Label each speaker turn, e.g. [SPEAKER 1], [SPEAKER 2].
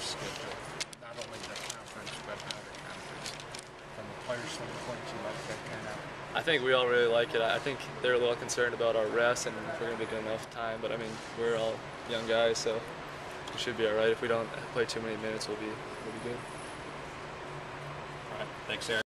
[SPEAKER 1] schedule, not only the conference, but out conference. From the players' standpoint, you like that kind of
[SPEAKER 2] I think we all really like it. I think they're a little concerned about our rest and if we're going to be getting enough time. But I mean, we're all young guys, so we should be all right. If we don't play too many minutes, we'll be we'll be good.
[SPEAKER 3] All right. Thanks, Aaron.